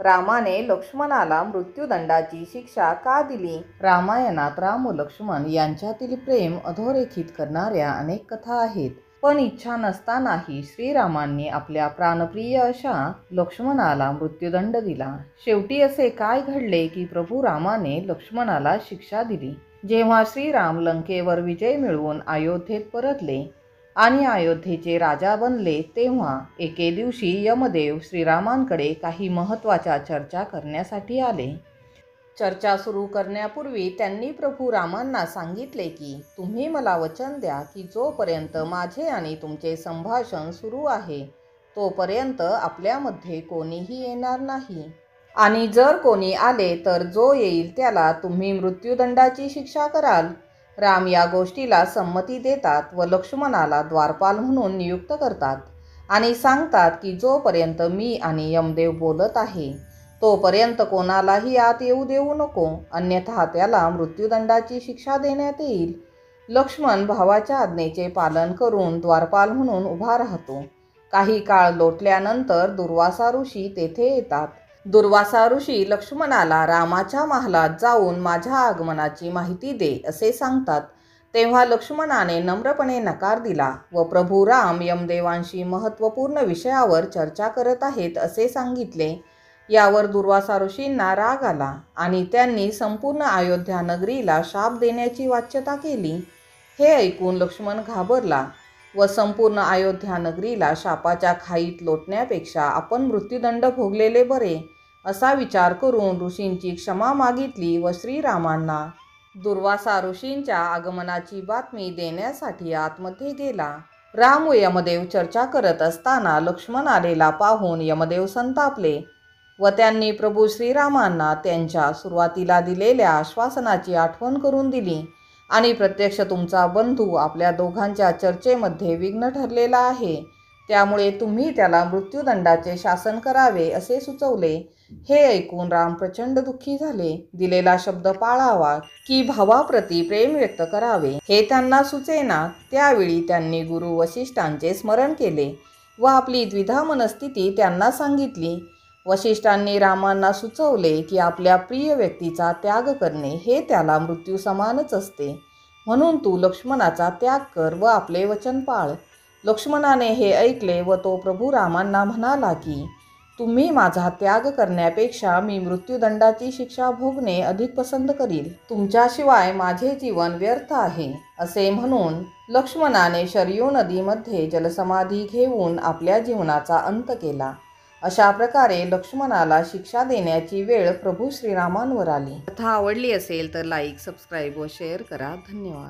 रामाने लक्ष्मणाला मृत्यूदंडाची शिक्षा का दिली? रामायणात राम व लक्ष्मण यांच्यातील प्रेम अधोरेखित करणाऱ्या अनेक कथा आहेत. पण इच्छा नसतानाही श्रीरामांनी आपल्या प्राणप्रिय अशा लक्ष्मणाला मृत्यूदंड दिला. शेवटी असे काय घडले की प्रभू रामाने लक्ष्मणाला शिक्षा दिली. जेव्हा श्रीराम लंकेवर विजय मिळवून अयोध्येत परतले आणि अयोध्येचे राजा बनले तेव्हा एके दिवशी यमदेव श्रीरामांकडे काही महत्त्वाच्या चर्चा करण्यासाठी आले. चर्चा सुरू करण्यापूर्वी त्यांनी प्रभू रामांना सांगितले की तुम्ही मला वचन द्या की जोपर्यंत माझे आणि तुमचे संभाषण सुरू आहे तोपर्यंत आपल्यामध्ये कोणीही येणार नाही. आणि जर कोणी आले तर जो येईल त्याला तुम्ही मृत्यूदंडाची शिक्षा कराल. राम या गोष्टीला संमती देतात व लक्ष्मणाला द्वारपाल म्हणून नियुक्त करतात आणि सांगतात की जोपर्यंत मी आणि यमदेव बोलत आहे तोपर्यंत कोणालाही आत येऊ देऊ नको अन्यथा त्याला मृत्यूदंडाची शिक्षा देण्यात येईल. लक्ष्मण भावाच्या आज्ञेचे पालन करून द्वारपाल म्हणून उभा राहतो. काही काळ लोटल्यानंतर दुर्वासा ऋषी तेथे येतात. दुर्वासा ऋषी लक्ष्मणाला रामाच्या महालात जाऊन माझ्या आगमनाची माहिती दे असे सांगतात. तेव्हा लक्ष्मणाने नम्रपणे नकार दिला व प्रभू राम यमदेवांशी महत्त्वपूर्ण विषयावर चर्चा करत आहेत असे सांगितले. यावर दुर्वासा ऋषींना राग आला आणि त्यांनी संपूर्ण अयोध्या नगरीला शाप देण्याची वाच्यता केली. हे ऐकून लक्ष्मण घाबरला व संपूर्ण अयोध्या नगरीला शापाच्या खाईत लोटण्यापेक्षा आपण मृत्यूदंड भोगलेले बरे असा विचार करून ऋषींची क्षमा मागितली व श्रीरामांना दुर्वासा ऋषींच्या आगमनाची बातमी देण्यासाठी आतमध्ये गेला. राम व यमदेव चर्चा करत असताना लक्ष्मण आलेला पाहून यमदेव संतापले व त्यांनी प्रभू श्रीरामांना त्यांच्या सुरुवातीला दिलेल्या आश्वासनाची आठवण करून दिली. आणि प्रत्यक्ष तुमचा बंधू आपल्या दोघांच्या चर्चेमध्ये विघ्न ठरलेला आहे. त्यामुळे तुम्ही त्याला मृत्यूदंडाचे शासन करावे असे सुचवले. हे ऐकून राम प्रचंड दुःखी झाले. दिलेला शब्द पाळावा की भावाप्रती प्रेम व्यक्त करावे हे त्यांना सुचेना. त्यावेळी त्यांनी गुरु वशिष्ठांचे स्मरण केले व आपली द्विधा मनस्थिती त्यांना सांगितली. वशिष्ठांनी रामांना सुचवले की आपल्या प्रिय व्यक्तीचा त्याग करणे हे त्याला मृत्यू समानच असते. म्हणून तू लक्ष्मणाचा त्याग कर व आपले वचन पाळ. लक्ष्मणाने हे ऐकले व तो प्रभू रामांना म्हणाला की तुम्ही माझा त्याग करण्यापेक्षा मी मृत्यूदंडाची शिक्षा भोगणे अधिक पसंत करील. तुमच्याशिवाय माझे जीवन व्यर्थ आहे असे म्हणून लक्ष्मणाने शरयू नदीमध्ये जलसमाधी घेऊन आपल्या जीवनाचा अंत केला. अशा प्रकारे लक्ष्मणाला शिक्षा देण्याची वेळ प्रभू श्रीरामांवर आली. कथा आवडली असेल तर लाईक सबस्क्राईब व शेअर करा. धन्यवाद.